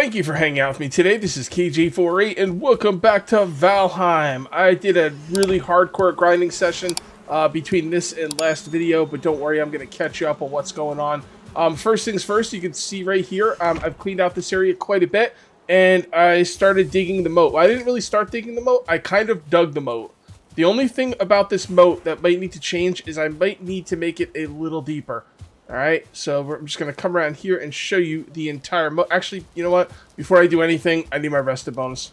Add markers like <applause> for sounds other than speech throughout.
Thank you for hanging out with me today. This is Kage848 and welcome back to Valheim. I did a really hardcore grinding session uh, between this and last video, but don't worry, I'm going to catch you up on what's going on. Um, first things first, you can see right here, um, I've cleaned out this area quite a bit, and I started digging the moat. I didn't really start digging the moat, I kind of dug the moat. The only thing about this moat that might need to change is I might need to make it a little deeper. Alright, so I'm just going to come around here and show you the entire Actually, you know what? Before I do anything, I need my rested bonus.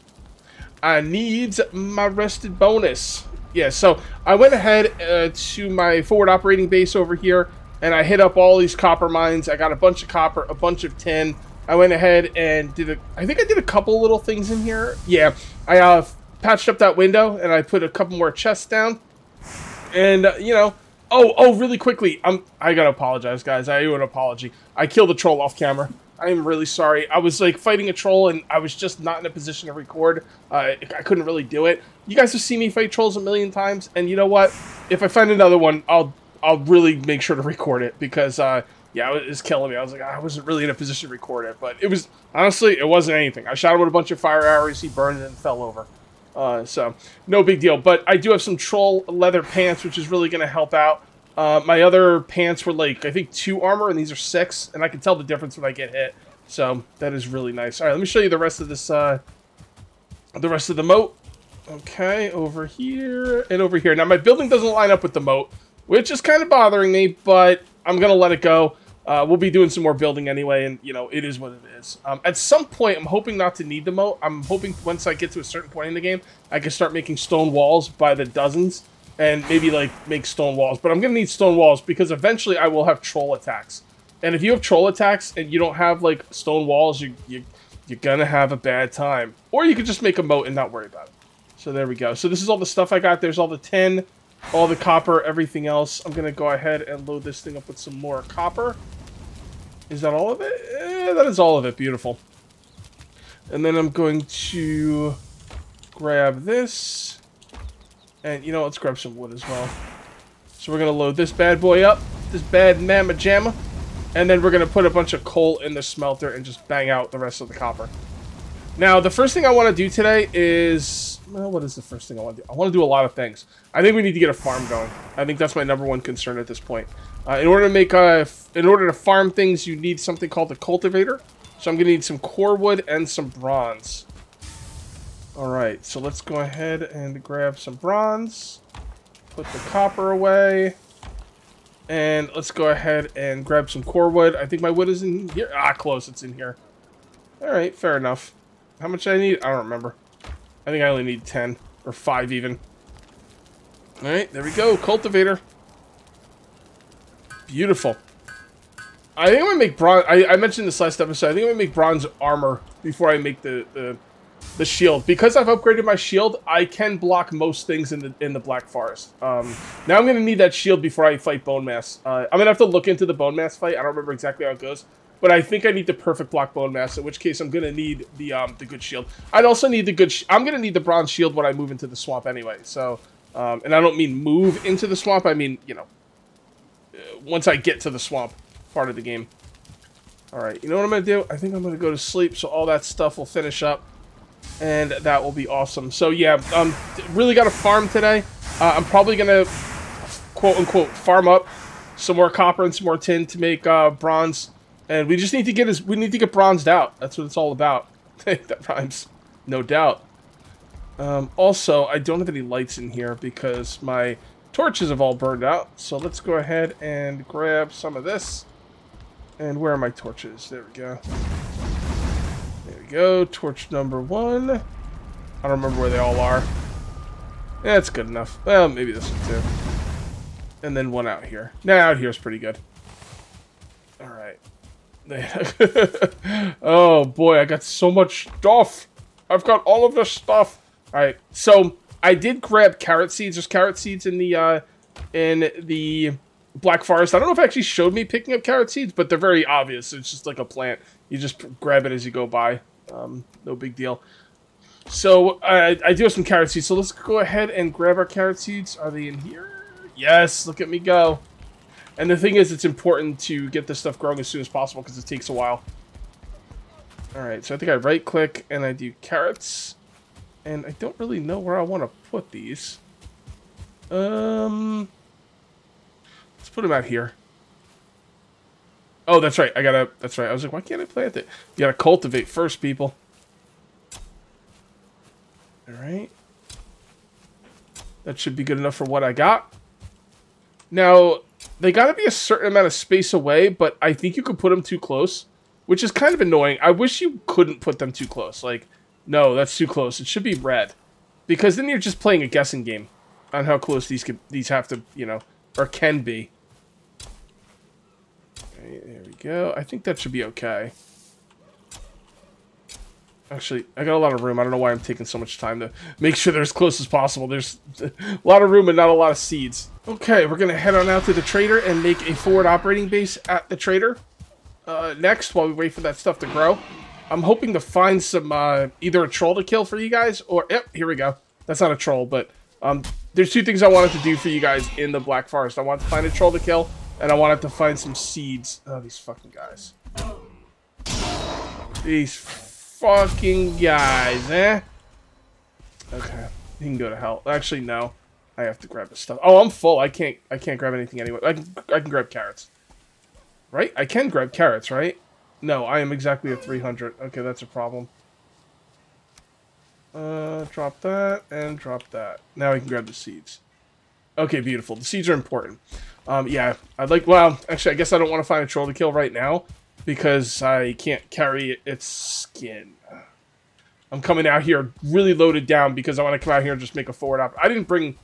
I need my rested bonus. Yeah, so I went ahead uh, to my forward operating base over here, and I hit up all these copper mines. I got a bunch of copper, a bunch of tin. I went ahead and did a... I think I did a couple little things in here. Yeah, I uh, patched up that window, and I put a couple more chests down. And, uh, you know Oh, oh, really quickly. I'm. I gotta apologize, guys. I owe an apology. I killed a troll off camera. I am really sorry. I was like fighting a troll, and I was just not in a position to record. Uh, I couldn't really do it. You guys have seen me fight trolls a million times, and you know what? If I find another one, I'll I'll really make sure to record it because uh, yeah, it was killing me. I was like, I wasn't really in a position to record it, but it was honestly, it wasn't anything. I shot him with a bunch of fire arrows. He burned and fell over. Uh, so, no big deal. But I do have some troll leather pants, which is really going to help out. Uh, my other pants were like, I think two armor, and these are six, and I can tell the difference when I get hit. So, that is really nice. Alright, let me show you the rest of this, uh, the rest of the moat. Okay, over here, and over here. Now, my building doesn't line up with the moat, which is kind of bothering me, but I'm going to let it go. Uh, we'll be doing some more building anyway, and, you know, it is what it is. Um, at some point, I'm hoping not to need the moat. I'm hoping once I get to a certain point in the game, I can start making stone walls by the dozens, and maybe, like, make stone walls. But I'm to need stone walls, because eventually I will have troll attacks. And if you have troll attacks, and you don't have, like, stone walls, you, you, you're to have a bad time. Or you could just make a moat and not worry about it. So there we go. So this is all the stuff I got. There's all the tin, all the copper, everything else. I'm to go ahead and load this thing up with some more copper. Is that all of it? Eh, that is all of it. Beautiful. And then I'm going to grab this. And, you know, let's grab some wood as well. So we're going to load this bad boy up. This bad mamma jamma. And then we're going to put a bunch of coal in the smelter and just bang out the rest of the copper. Now, the first thing I want to do today is... Well, what is the first thing I want to do? I want to do a lot of things. I think we need to get a farm going. I think that's my number one concern at this point. Uh, in order to make a, in order to farm things, you need something called a cultivator. So I'm gonna need some core wood and some bronze. All right, so let's go ahead and grab some bronze. Put the copper away. And let's go ahead and grab some core wood. I think my wood is in here. Ah, close. It's in here. All right, fair enough. How much I need? I don't remember. I think I only need 10 or 5 even. All right, there we go. Cultivator. Beautiful. I think I'm gonna make bronze. I, I, mentioned this last episode. I think I'm gonna make bronze armor before I make the, the the shield because I've upgraded my shield. I can block most things in the in the Black Forest. Um, now I'm gonna need that shield before I fight Bonemass. Uh, I'm gonna have to look into the Bonemass fight. I don't remember exactly how it goes, but I think I need the perfect block Bonemass. In which case, I'm gonna need the um the good shield. I'd also need the good. I'm gonna need the bronze shield when I move into the swamp anyway. So, um, and I don't mean move into the swamp. I mean you know once I get to the swamp part of the game. Alright, you know what I'm going to do? I think I'm going to go to sleep so all that stuff will finish up. And that will be awesome. So yeah, um, really got to farm today. Uh, I'm probably going to, quote-unquote, farm up some more copper and some more tin to make uh, bronze. And we just need to get his, we need to get bronzed out. That's what it's all about. <laughs> that rhymes. No doubt. Um, also, I don't have any lights in here because my torches have all burned out. So let's go ahead and grab some of this. And where are my torches? There we go. There we go. Torch number one. I don't remember where they all are. That's good enough. Well, maybe this one too. And then one out here. Now out here is pretty good. Alright. <laughs> oh boy, I got so much stuff. I've got all of this stuff. Alright, so I did grab carrot seeds. There's carrot seeds in the uh, in the Black Forest. I don't know if it actually showed me picking up carrot seeds, but they're very obvious. It's just like a plant. You just grab it as you go by. Um, no big deal. So I, I do have some carrot seeds. So let's go ahead and grab our carrot seeds. Are they in here? Yes. Look at me go. And the thing is, it's important to get this stuff growing as soon as possible because it takes a while. Alright, so I think I right click and I do carrots. And I don't really know where I want to put these. Um, let's put them out here. Oh, that's right. I gotta, that's right. I was like, why can't I plant it? You gotta cultivate first, people. Alright. That should be good enough for what I got. Now, they gotta be a certain amount of space away, but I think you could put them too close, which is kind of annoying. I wish you couldn't put them too close. Like, no, that's too close. It should be red. Because then you're just playing a guessing game on how close these could, these have to, you know, or can be. Okay, there we go. I think that should be okay. Actually, I got a lot of room. I don't know why I'm taking so much time to make sure they're as close as possible. There's <laughs> a lot of room and not a lot of seeds. Okay, we're going to head on out to the trader and make a forward operating base at the trader. Uh, next, while we wait for that stuff to grow, I'm hoping to find some, uh, either a troll to kill for you guys, or, yep, here we go. That's not a troll, but um, there's two things I wanted to do for you guys in the Black Forest. I wanted to find a troll to kill, and I wanted to find some seeds. Oh, these fucking guys. These fucking guys, eh? Okay, he can go to hell. Actually, no. I have to grab the stuff. Oh, I'm full. I can't. I can't grab anything anyway. I can. I can grab carrots. Right? I can grab carrots, right? No, I am exactly at 300. Okay, that's a problem. Uh, drop that and drop that. Now I can grab the seeds. Okay, beautiful. The seeds are important. Um, yeah, I'd like, well, actually, I guess I don't want to find a troll to kill right now because I can't carry its skin. I'm coming out here really loaded down because I want to come out here and just make a forward op. I didn't bring,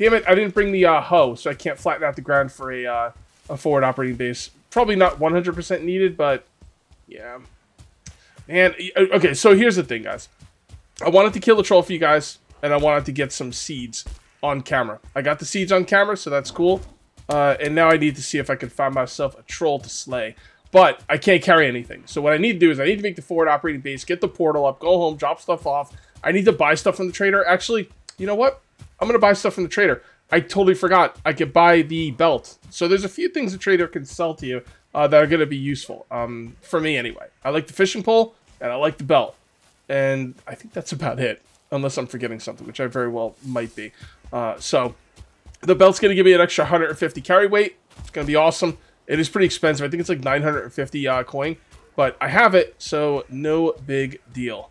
damn it, I didn't bring the uh, hoe, so I can't flatten out the ground for a, uh, a forward operating base. Probably not 100% needed, but yeah. Man, okay, so here's the thing, guys. I wanted to kill the troll for you guys, and I wanted to get some seeds on camera. I got the seeds on camera, so that's cool. Uh, and now I need to see if I can find myself a troll to slay. But I can't carry anything. So what I need to do is I need to make the forward operating base, get the portal up, go home, drop stuff off. I need to buy stuff from the trader. Actually, you know what? I'm going to buy stuff from the trader. I totally forgot. I could buy the belt. So there's a few things the trader can sell to you uh, that are going to be useful. Um, for me, anyway. I like the fishing pole, and I like the belt. And I think that's about it. Unless I'm forgetting something, which I very well might be. Uh, so, the belt's going to give me an extra 150 carry weight. It's going to be awesome. It is pretty expensive. I think it's like 950 uh, coin. But I have it, so no big deal.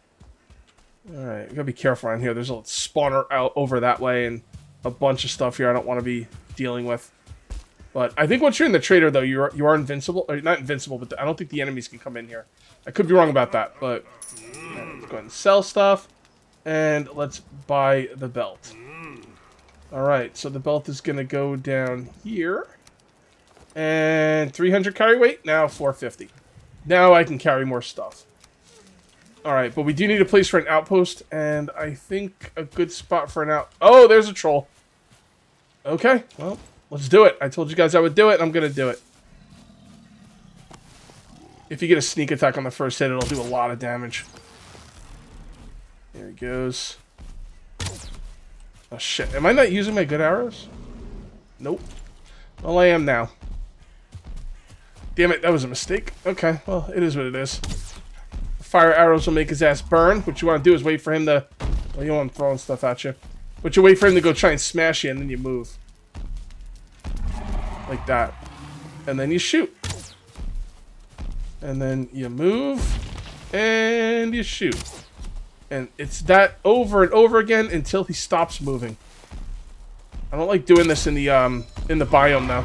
Alright, gotta be careful around here. There's a spawner out over that way and a bunch of stuff here I don't want to be dealing with. But I think once you're in the trader, though, you are, you are invincible. Or not invincible, but the, I don't think the enemies can come in here. I could be wrong about that, but... let's go ahead and sell stuff. And let's buy the belt. Alright, so the belt is going to go down here. And 300 carry weight, now 450. Now I can carry more stuff. Alright, but we do need a place for an outpost, and I think a good spot for an out... Oh, there's a troll. Okay, well, let's do it. I told you guys I would do it, I'm going to do it. If you get a sneak attack on the first hit, it'll do a lot of damage. There he goes. Oh, shit. Am I not using my good arrows? Nope. Well, I am now. Damn it, that was a mistake. Okay, well, it is what it is. Fire arrows will make his ass burn. What you want to do is wait for him to... Well, you want throwing stuff at you. But you wait for him to go try and smash you, and then you move. Like that. And then you shoot. And then you move. And you shoot. And it's that over and over again until he stops moving. I don't like doing this in the um in the biome now.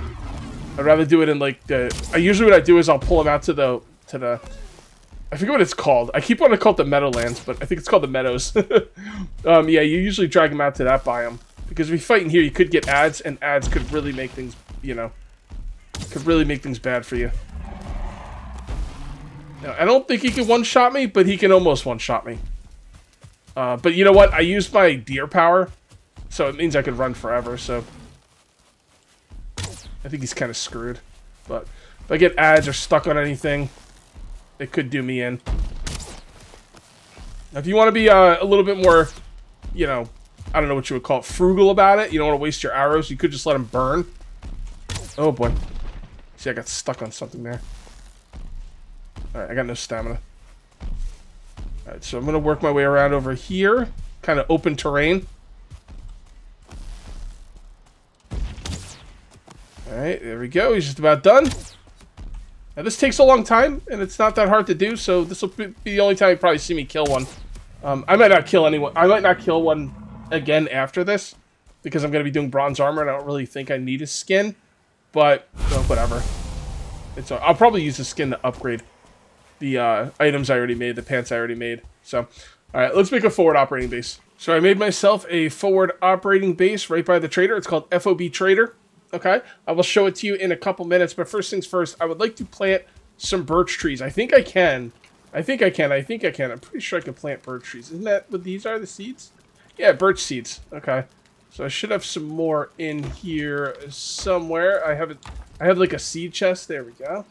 I'd rather do it in like the. I usually what I do is I'll pull him out to the to the. I forget what it's called. I keep wanting to call it the Meadowlands, but I think it's called the Meadows. <laughs> um, yeah, you usually drag them out to that biome because if you fight in here, you could get adds, and adds could really make things, you know, could really make things bad for you. Now, I don't think he can one-shot me, but he can almost one-shot me. Uh, but you know what? I used my deer power, so it means I could run forever, so... I think he's kind of screwed. But if I get ads or stuck on anything, it could do me in. Now, if you want to be uh, a little bit more, you know, I don't know what you would call it, frugal about it, you don't want to waste your arrows, you could just let them burn. Oh, boy. See, I got stuck on something there. Alright, I got no stamina. Alright, so I'm going to work my way around over here. Kind of open terrain. Alright, there we go. He's just about done. Now this takes a long time, and it's not that hard to do, so this will be the only time you probably see me kill one. Um, I might not kill anyone. I might not kill one again after this, because I'm going to be doing bronze armor, and I don't really think I need a skin. But, well, whatever. It's, I'll probably use the skin to upgrade the uh, items I already made, the pants I already made. So, alright, let's make a forward operating base. So I made myself a forward operating base right by the trader. It's called FOB Trader. Okay, I will show it to you in a couple minutes. But first things first, I would like to plant some birch trees. I think I can. I think I can. I think I can. I'm pretty sure I can plant birch trees. Isn't that what these are, the seeds? Yeah, birch seeds. Okay. So I should have some more in here somewhere. I have it. I have like a seed chest. There we go.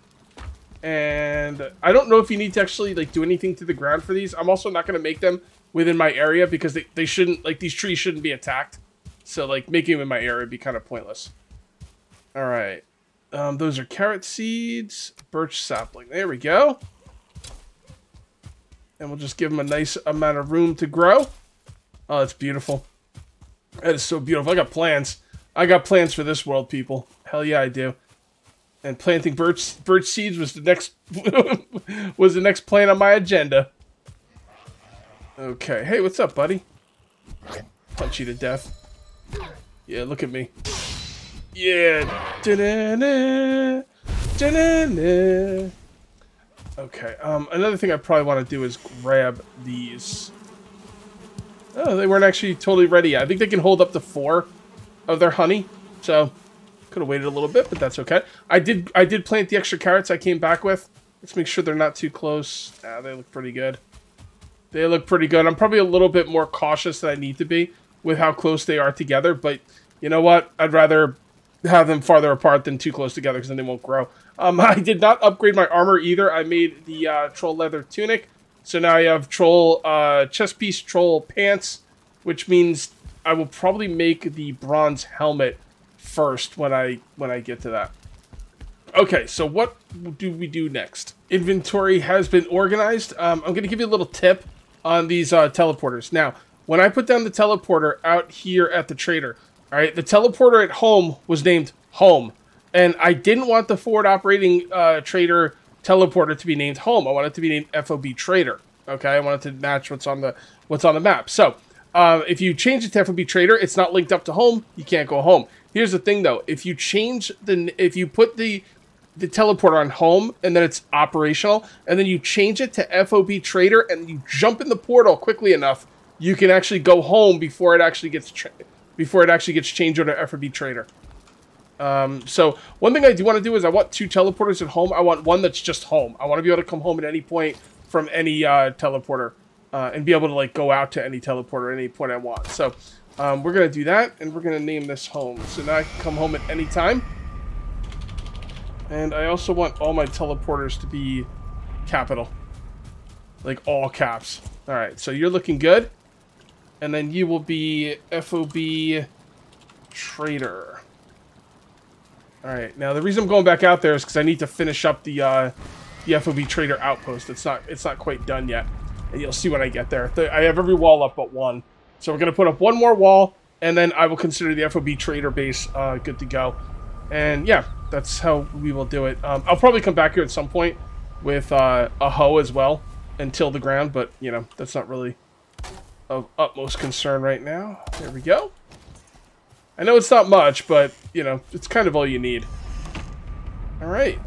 And I don't know if you need to actually like do anything to the ground for these. I'm also not going to make them within my area because they, they shouldn't, like these trees shouldn't be attacked. So like making them in my area would be kind of pointless. All right. Um, those are carrot seeds, birch sapling. There we go. And we'll just give them a nice amount of room to grow. Oh, that's beautiful. That is so beautiful. I got plans. I got plans for this world, people. Hell yeah, I do. And planting birch birch seeds was the next <laughs> was the next plan on my agenda. Okay. Hey, what's up, buddy? Punch you to death. Yeah, look at me. Yeah. Okay. Um, another thing I probably want to do is grab these. Oh, they weren't actually totally ready yet. I think they can hold up to four of their honey. So, could have waited a little bit, but that's okay. I did I did plant the extra carrots I came back with. Let's make sure they're not too close. Ah, they look pretty good. They look pretty good. I'm probably a little bit more cautious than I need to be with how close they are together, but you know what? I'd rather have them farther apart than too close together because then they won't grow. Um, <laughs> I did not upgrade my armor either. I made the uh, troll leather tunic. So now I have troll uh, chest piece, troll pants, which means I will probably make the bronze helmet first when I when I get to that. Okay, so what do we do next? Inventory has been organized. Um, I'm going to give you a little tip on these uh, teleporters. Now, when I put down the teleporter out here at the trader, all right, the teleporter at home was named home. And I didn't want the forward operating uh, trader teleporter to be named home. I wanted it to be named FOB trader. Okay, I wanted to match what's on the what's on the map. So uh, if you change it to FOB trader, it's not linked up to home. You can't go home. Here's the thing though: if you change the if you put the the teleporter on home and then it's operational, and then you change it to FOB trader and you jump in the portal quickly enough, you can actually go home before it actually gets before it actually gets changed over to FOB Trader. Um, so one thing I do want to do is I want two teleporters at home. I want one that's just home. I want to be able to come home at any point from any uh, teleporter uh, and be able to like go out to any teleporter at any point I want. So um, we're going to do that and we're going to name this home. So now I can come home at any time. And I also want all my teleporters to be capital. Like all caps. Alright, so you're looking good and then you will be FOB Trader. Alright, now the reason I'm going back out there is because I need to finish up the uh, the FOB Trader outpost. It's not it's not quite done yet. And you'll see when I get there. I have every wall up but one. So we're going to put up one more wall, and then I will consider the FOB Trader base uh, good to go. And yeah, that's how we will do it. Um, I'll probably come back here at some point with uh, a hoe as well and till the ground, but, you know, that's not really of utmost concern right now. There we go. I know it's not much, but, you know, it's kind of all you need. Alright.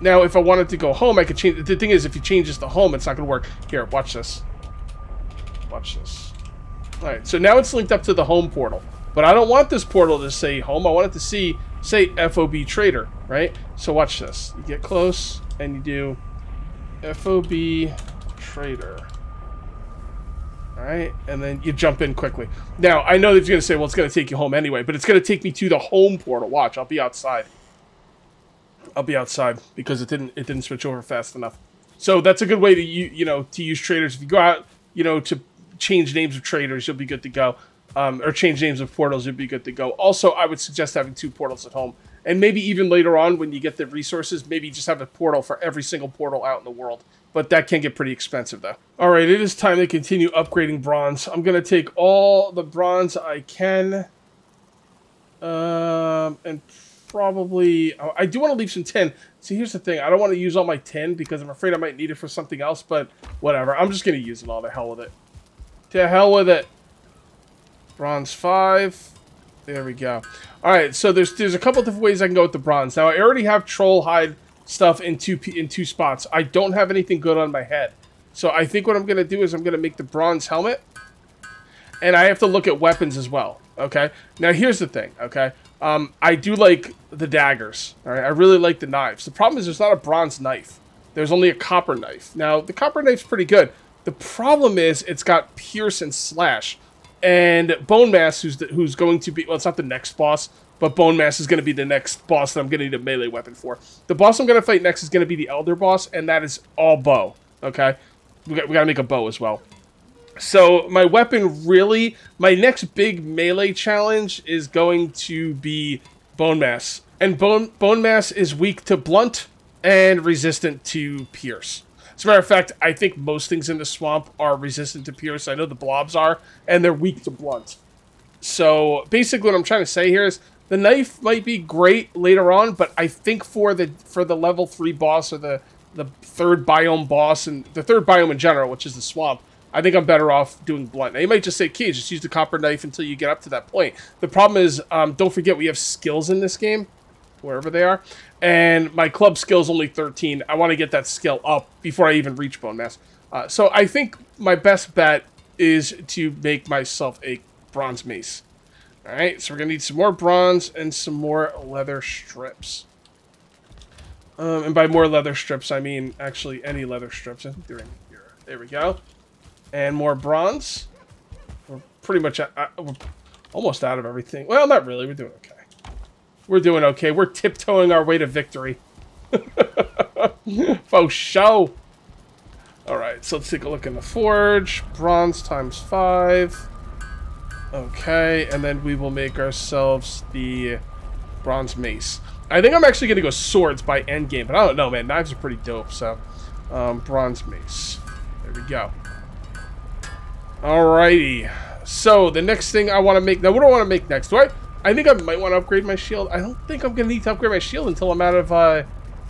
Now, if I wanted to go home, I could change... The thing is, if you change this to home, it's not going to work. Here, watch this. Watch this. Alright, so now it's linked up to the home portal. But I don't want this portal to say home. I want it to see, say, FOB Trader, right? So watch this. You get close, and you do FOB Trader. Alright, and then you jump in quickly. Now, I know that you're going to say, well, it's going to take you home anyway, but it's going to take me to the home portal. Watch, I'll be outside. I'll be outside because it didn't it didn't switch over fast enough. So that's a good way to you you know to use traders. If you go out, you know, to change names of traders, you'll be good to go. Um, or change names of portals, you'll be good to go. Also, I would suggest having two portals at home And maybe even later on when you get the resources, maybe just have a portal for every single portal out in the world. But that can get pretty expensive though. All right, it is time to continue upgrading bronze. I'm going to take all the bronze I can. Um, and probably... I do want to leave some tin. See, here's the thing. I don't want to use all my tin because I'm afraid I might need it for something else. But whatever. I'm just going to use it all. To hell with it. To hell with it. Bronze 5. There we go. Alright, so there's there's a couple different ways I can go with the bronze. Now, I already have troll hide stuff in two, in two spots. I don't have anything good on my head. So I think what I'm going to do is I'm going to make the bronze helmet. And I have to look at weapons as well. Okay? Now, here's the thing. Okay? Um, I do like the daggers. Alright? I really like the knives. The problem is there's not a bronze knife. There's only a copper knife. Now, the copper knife's pretty good. The problem is it's got pierce and slash. And Bonemass, who's the, who's going to be well, it's not the next boss, but Bonemass is going to be the next boss that I'm going to need a melee weapon for. The boss I'm going to fight next is going to be the Elder boss, and that is all bow. Okay, we got, we got to make a bow as well. So my weapon really, my next big melee challenge is going to be Bonemass. and Bone Bonemass is weak to blunt and resistant to pierce. As a matter of fact, I think most things in the swamp are resistant to pierce. I know the blobs are, and they're weak to blunt. So basically, what I'm trying to say here is the knife might be great later on, but I think for the for the level three boss or the the third biome boss and the third biome in general, which is the swamp, I think I'm better off doing blunt. Now, you might just say, "Key, just use the copper knife until you get up to that point." The problem is, um, don't forget we have skills in this game wherever they are. And my club skill is only 13. I want to get that skill up before I even reach Bonemass. Uh, so I think my best bet is to make myself a bronze mace. Alright, so we're going to need some more bronze and some more leather strips. Um, and by more leather strips, I mean actually any leather strips. I think they're in here. There we go. And more bronze. We're pretty much uh, we're almost out of everything. Well, not really. We're doing okay. We're doing okay. We're tiptoeing our way to victory. <laughs> For show. Alright, so let's take a look in the forge. Bronze times five. Okay, and then we will make ourselves the bronze mace. I think I'm actually going to go swords by endgame, but I don't know, man. Knives are pretty dope, so... Um, bronze mace. There we go. Alrighty. So, the next thing I want to make... Now, what do I want to make next? Do I... I think I might want to upgrade my shield. I don't think I'm going to need to upgrade my shield until I'm out of, uh,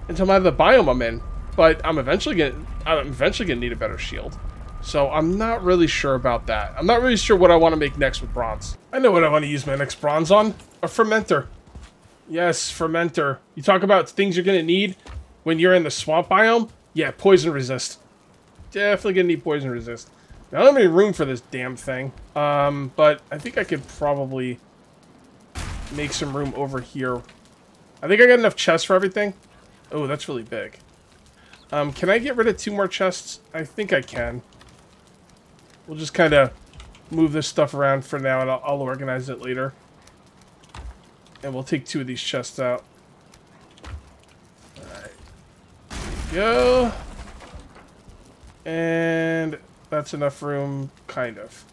until I'm out of the biome I'm in. But I'm eventually going to, I'm eventually going to need a better shield. So I'm not really sure about that. I'm not really sure what I want to make next with bronze. I know what I want to use my next bronze on. A fermenter. Yes, fermenter. You talk about things you're going to need when you're in the swamp biome? Yeah, poison resist. Definitely going to need poison resist. I don't have any room for this damn thing. Um, but I think I could probably make some room over here. I think I got enough chests for everything. Oh, that's really big. Um, can I get rid of two more chests? I think I can. We'll just kind of move this stuff around for now, and I'll, I'll organize it later. And we'll take two of these chests out. Alright. Go. And that's enough room, kind of.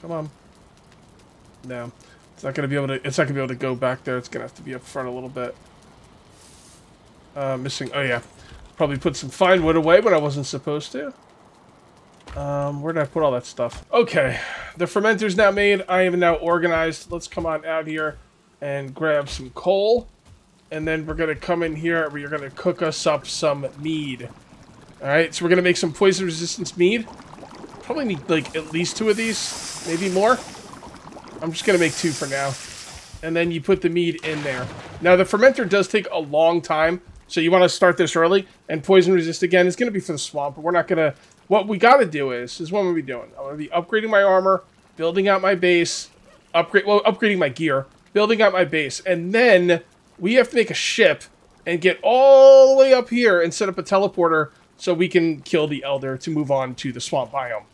Come on. No. It's not gonna be able to it's not gonna be able to go back there. It's gonna have to be up front a little bit. Uh, missing oh yeah. Probably put some fine wood away, when I wasn't supposed to. Um, where did I put all that stuff? Okay, the fermenter's now made. I am now organized. Let's come on out here and grab some coal. And then we're going to come in here. We're going to cook us up some mead. Alright, so we're going to make some poison resistance mead. Probably need, like, at least two of these. Maybe more. I'm just going to make two for now. And then you put the mead in there. Now, the fermenter does take a long time, so you want to start this early. And poison resist, again, is going to be for the swamp, but we're not going to... What we got to do is, is what we're be doing. I'm going to be upgrading my armor, building out my base, upgrade, well, upgrading my gear, building out my base, and then we have to make a ship and get all the way up here and set up a teleporter so we can kill the Elder to move on to the swamp biome.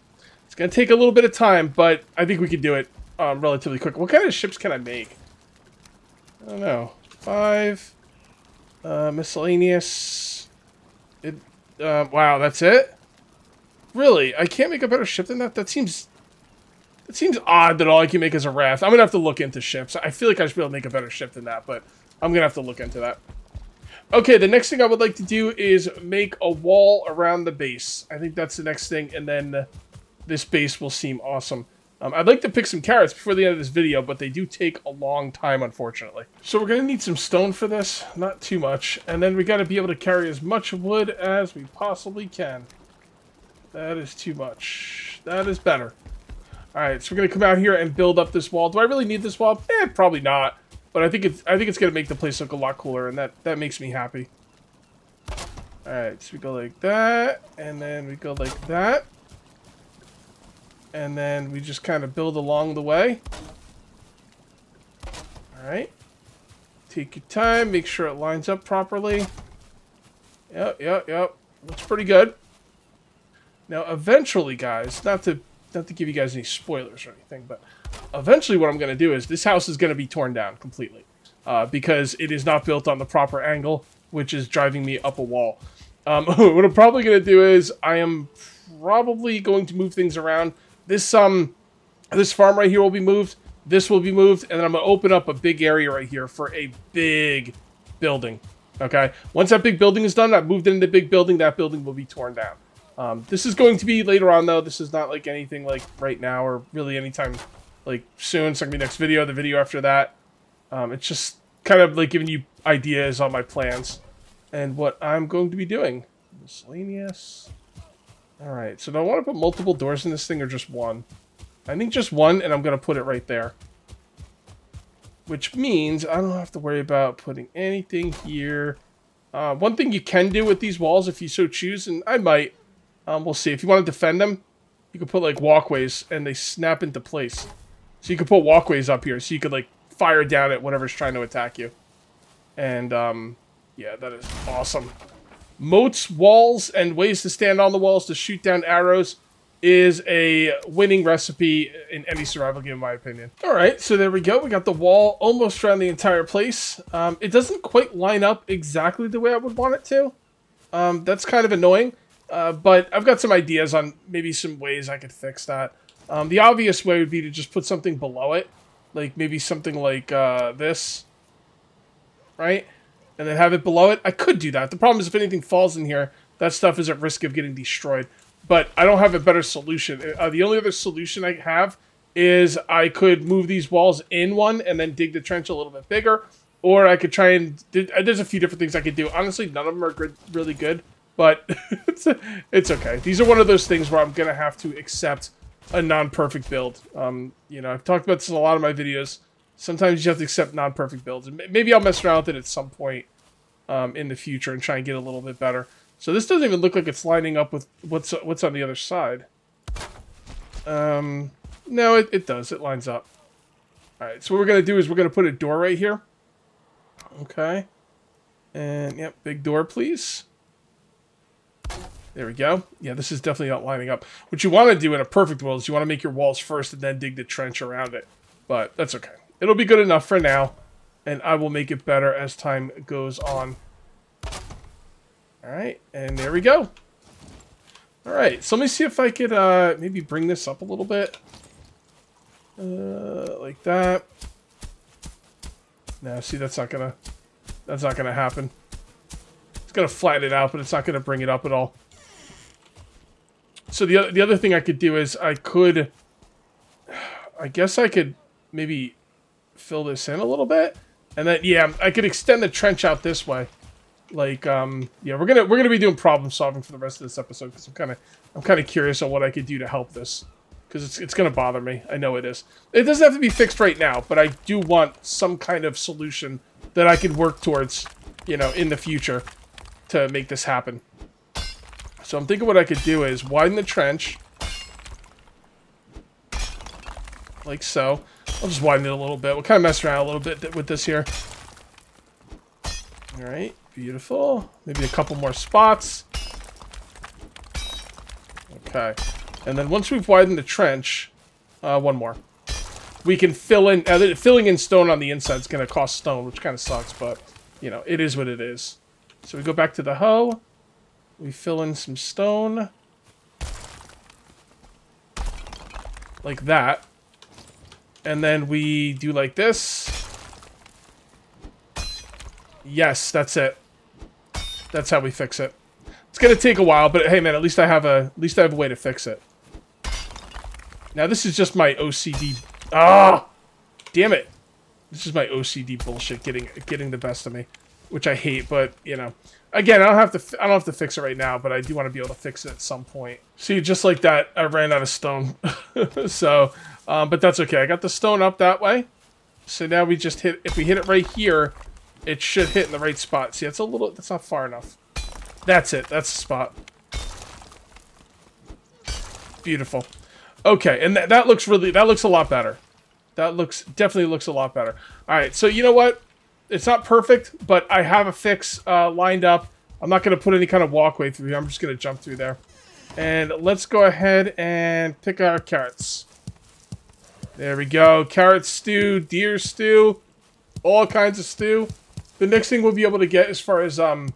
It's going to take a little bit of time, but I think we can do it um, relatively quick. What kind of ships can I make? I don't know. Five. Uh, miscellaneous. It. Uh, wow, that's it? Really? I can't make a better ship than that? That seems... It seems odd that all I can make is a raft. I'm going to have to look into ships. I feel like I should be able to make a better ship than that, but I'm going to have to look into that. Okay, the next thing I would like to do is make a wall around the base. I think that's the next thing, and then this base will seem awesome. Um, I'd like to pick some carrots before the end of this video, but they do take a long time, unfortunately. So we're going to need some stone for this, not too much. And then we got to be able to carry as much wood as we possibly can. That is too much. That is better. Alright, so we're to come out here and build up this wall. Do I really need this wall? Eh, probably not. But I think it's I think it's to make the place look a lot cooler, and that, that makes me happy. Alright, so we go like that, and then we go like that and then we just kind of build along the way. Alright. Take your time, make sure it lines up properly. Yep, yep, yep. Looks pretty good. Now, eventually, guys, not to not to give you guys any spoilers or anything, but eventually what I'm going to do is this house is going to be torn down completely uh, because it is not built on the proper angle, which is driving me up a wall. Um, <laughs> what I'm probably going to do is I am probably going to move things around this um this farm right here will be moved. This will be moved, and then I'm gonna open up a big area right here for a big building. Okay. Once that big building is done, I've moved into the big building. That building will be torn down. Um, this is going to be later on, though. This is not like anything like right now or really anytime like soon. It's gonna be next video, the video after that. Um, it's just kind of like giving you ideas on my plans and what I'm going to be doing. Miscellaneous. Alright, so do I want to put multiple doors in this thing or just one? I think just one, and I'm going to put it right there. Which means I don't have to worry about putting anything here. Uh, one thing you can do with these walls, if you so choose, and I might, um, we'll see. If you want to defend them, you can put, like, walkways, and they snap into place. So you can put walkways up here, so you could, like, fire down at whatever's trying to attack you. And, um, yeah, that is awesome moats, walls, and ways to stand on the walls to shoot down arrows is a winning recipe in any survival game, in my opinion. All right, so there we go. We got the wall almost around the entire place. Um, it doesn't quite line up exactly the way I would want it to. Um, that's kind of annoying, uh, but I've got some ideas on maybe some ways I could fix that. Um, the obvious way would be to just put something below it, like maybe something like uh, this, right? and then have it below it, I could do that. The problem is if anything falls in here, that stuff is at risk of getting destroyed. But I don't have a better solution. Uh, the only other solution I have is I could move these walls in one and then dig the trench a little bit bigger. Or I could try and... Uh, there's a few different things I could do. Honestly, none of them are good, really good. But <laughs> it's, it's okay. These are one of those things where I'm going to have to accept a non-perfect build. Um, you know, I've talked about this in a lot of my videos. Sometimes you have to accept non-perfect builds. Maybe I'll mess around with it at some point um, in the future and try and get a little bit better. So this doesn't even look like it's lining up with what's what's on the other side. Um, no, it, it does. It lines up. All right, so what we're going to do is we're going to put a door right here. Okay. And, yep, big door, please. There we go. Yeah, this is definitely not lining up. What you want to do in a perfect world is you want to make your walls first and then dig the trench around it. But that's okay. It'll be good enough for now, and I will make it better as time goes on. Alright, and there we go. Alright, so let me see if I could uh, maybe bring this up a little bit. Uh, like that. Now, see, that's not gonna, that's not gonna happen. It's gonna flatten it out, but it's not gonna bring it up at all. So the, the other thing I could do is I could, I guess I could maybe fill this in a little bit. And then, yeah, I could extend the trench out this way. Like, um, yeah, we're gonna we're gonna be doing problem solving for the rest of this episode because I'm kind of I'm kind of curious on what I could do to help this because it's it's gonna bother me. I know it is. It doesn't have to be fixed right now, but I do want some kind of solution that I could work towards, you know, in the future to make this happen. So I'm thinking what I could do is widen the trench like so. I'll just widen it a little bit. We'll kind of mess around a little bit with this here. All right, beautiful. Maybe a couple more spots. Okay. And then once we've widened the trench, uh, one more. We can fill in, uh, filling in stone on the inside is going to cost stone, which kind of sucks, but, you know, it is what it is. So we go back to the hoe. We fill in some stone. Like that. And then we do like this. Yes, that's it. That's how we fix it. It's gonna take a while, but hey man, at least I have a at least I have a way to fix it. Now this is just my OCD. Ah, damn it! This is my OCD bullshit getting getting the best of me, which I hate. But you know, again, I don't have to I don't have to fix it right now, but I do want to be able to fix it at some point. See, just like that, I ran out of stone. <laughs> so, um, but that's okay. I got the stone up that way. So now we just hit. If we hit it right here, it should hit in the right spot. See, it's a little. That's not far enough. That's it. That's the spot. Beautiful. Okay, and th that looks really. That looks a lot better. That looks definitely looks a lot better. All right, so you know what? It's not perfect, but I have a fix uh, lined up. I'm not going to put any kind of walkway through here. I'm just going to jump through there. And let's go ahead and pick our carrots. There we go. Carrot stew, deer stew, all kinds of stew. The next thing we'll be able to get as far as um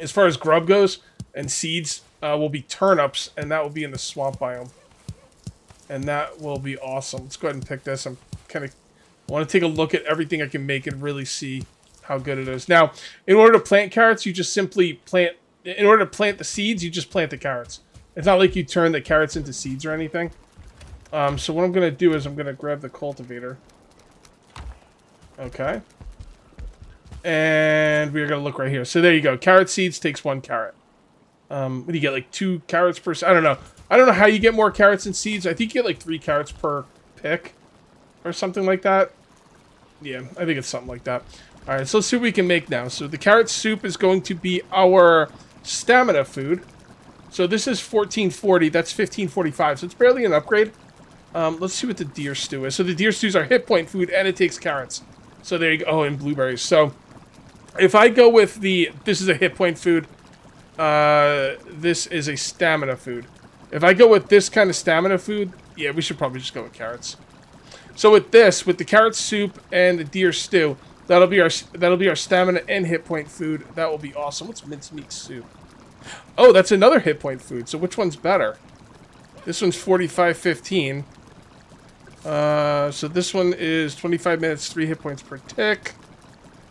as far as grub goes and seeds uh, will be turnips, and that will be in the swamp biome. And that will be awesome. Let's go ahead and pick this. I'm kind of want to take a look at everything I can make and really see how good it is. Now, in order to plant carrots, you just simply plant. In order to plant the seeds, you just plant the carrots. It's not like you turn the carrots into seeds or anything. Um, so what I'm going to do is I'm going to grab the cultivator. Okay. And we're going to look right here. So there you go. Carrot seeds takes one carrot. Um, what do you get, like two carrots per... I don't know. I don't know how you get more carrots and seeds. I think you get like three carrots per pick. Or something like that. Yeah, I think it's something like that. Alright, so let's see what we can make now. So the carrot soup is going to be our stamina food. So this is 1440. That's 1545. So it's barely an upgrade. Um, let's see what the deer stew is. So the deer stew is our hit point food, and it takes carrots. So there you go. Oh, and blueberries. So if I go with the... This is a hit point food. Uh, this is a stamina food. If I go with this kind of stamina food, yeah, we should probably just go with carrots. So with this, with the carrot soup and the deer stew, that'll be our that'll be our stamina and hit point food. That will be awesome. What's mincemeat soup? Oh, that's another hit point food. So which one's better? This one's 45.15. Uh, so this one is 25 minutes, 3 hit points per tick.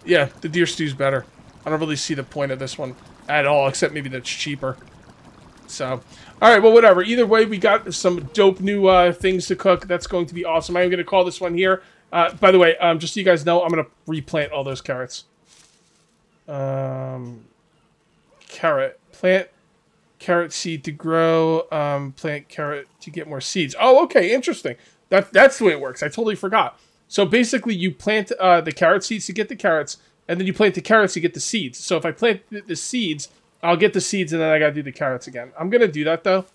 Yeah, the deer stew's better. I don't really see the point of this one at all, except maybe that's cheaper. So, alright, well, whatever. Either way, we got some dope new uh, things to cook. That's going to be awesome. I'm going to call this one here. Uh, by the way, um, just so you guys know, I'm going to replant all those carrots. Um, carrot. Plant carrot seed to grow. Um, plant carrot to get more seeds. Oh, okay, interesting. That, that's the way it works. I totally forgot. So basically, you plant uh, the carrot seeds to get the carrots, and then you plant the carrots to get the seeds. So if I plant the, the seeds, I'll get the seeds, and then I gotta do the carrots again. I'm gonna do that, though,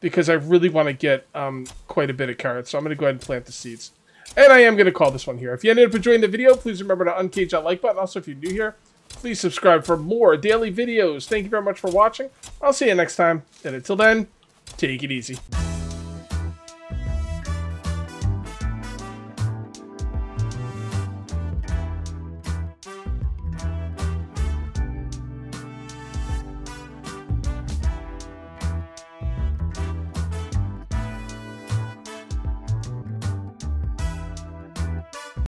because I really want to get um, quite a bit of carrots. So I'm gonna go ahead and plant the seeds. And I am gonna call this one here. If you ended up enjoying the video, please remember to uncage that like button. Also, if you're new here, please subscribe for more daily videos. Thank you very much for watching. I'll see you next time. And until then, take it easy.